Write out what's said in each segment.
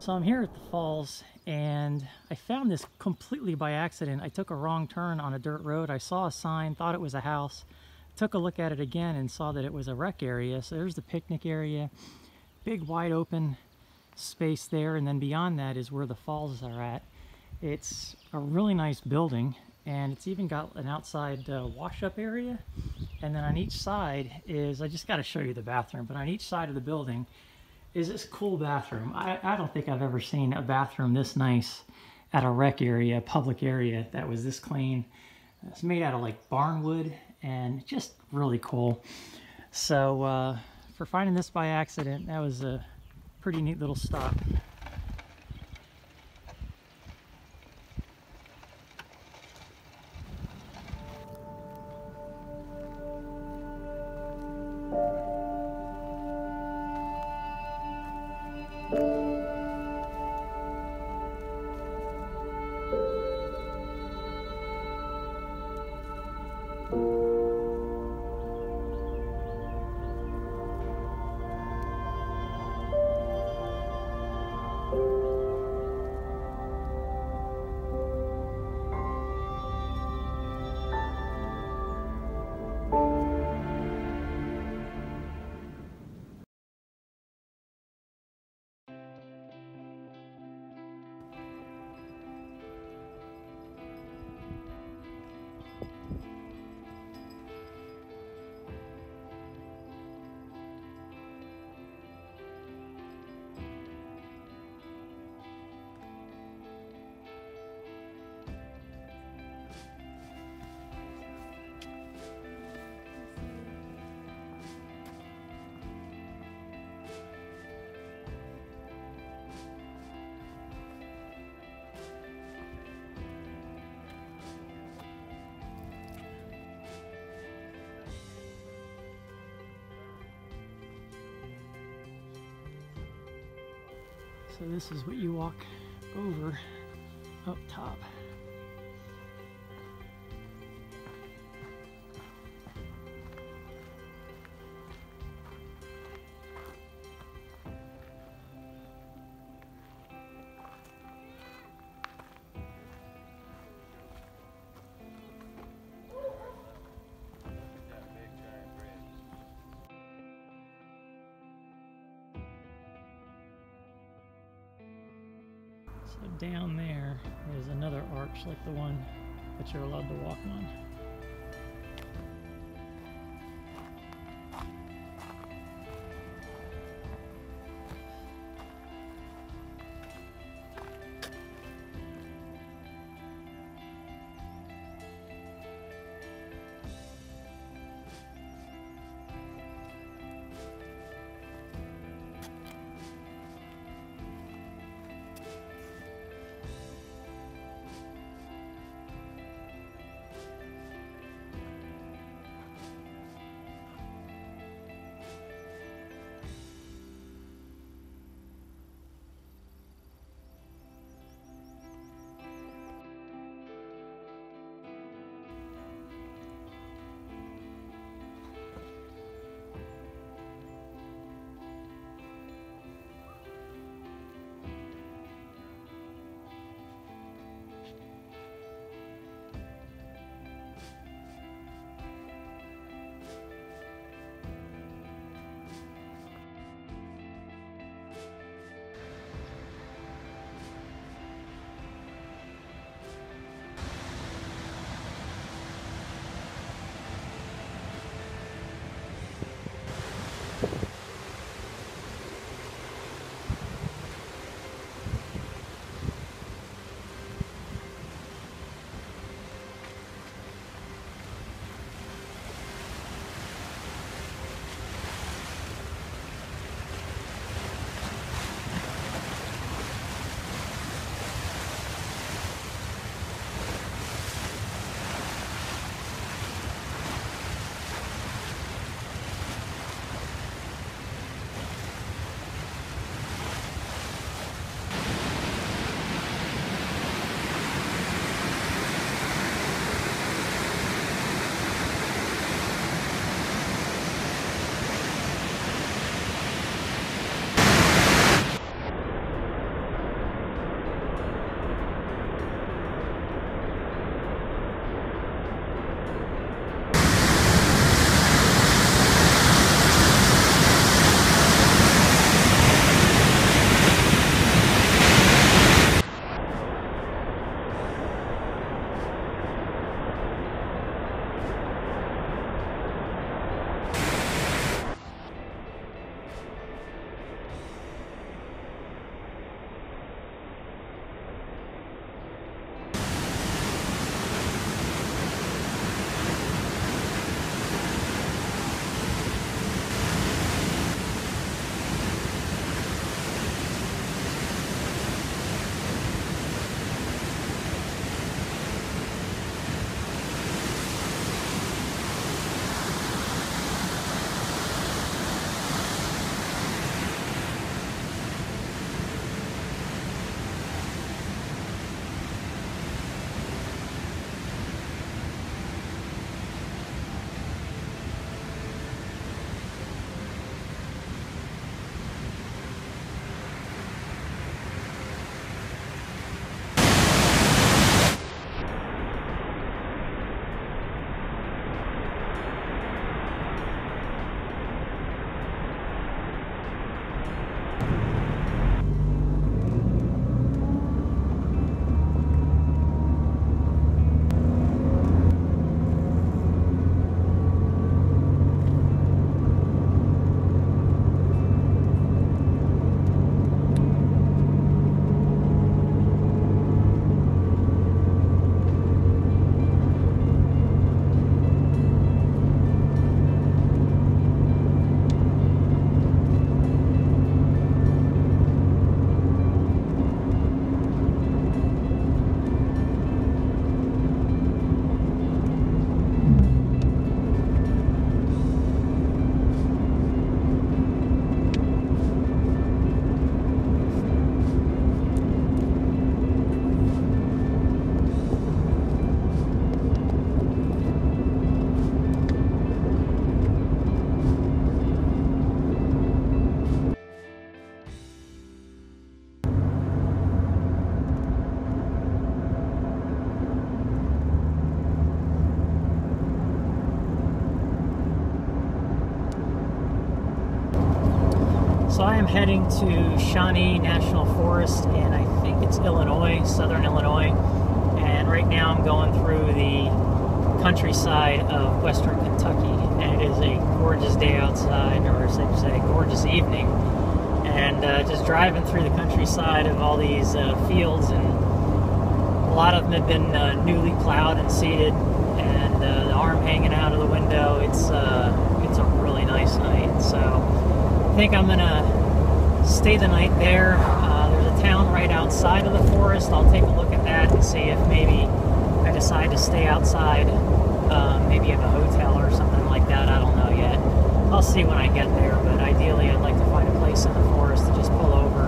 So I'm here at the falls and I found this completely by accident. I took a wrong turn on a dirt road. I saw a sign, thought it was a house, took a look at it again and saw that it was a rec area. So there's the picnic area, big wide open space there. And then beyond that is where the falls are at. It's a really nice building and it's even got an outside uh, wash up area. And then on each side is, I just got to show you the bathroom, but on each side of the building is this cool bathroom. I, I don't think I've ever seen a bathroom this nice at a rec area, a public area that was this clean. It's made out of like barn wood and just really cool. So uh, for finding this by accident, that was a pretty neat little stop. So this is what you walk over up top. So down there is another arch like the one that you're allowed to walk on. So I am heading to Shawnee National Forest and I think it's Illinois, southern Illinois. And right now I'm going through the countryside of western Kentucky. And it is a gorgeous day outside, or as I say, gorgeous evening. And uh, just driving through the countryside of all these uh, fields and a lot of them have been uh, newly plowed and seeded and uh, the arm hanging out of the window. It's think I'm gonna stay the night there. Uh, there's a town right outside of the forest. I'll take a look at that and see if maybe I decide to stay outside, uh, maybe at a hotel or something like that. I don't know yet. I'll see when I get there, but ideally I'd like to find a place in the forest to just pull over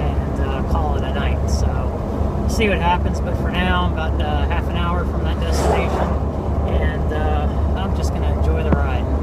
and uh, call it a night. So we'll see what happens, but for now I'm about uh, half an hour from that destination and uh, I'm just gonna enjoy the ride.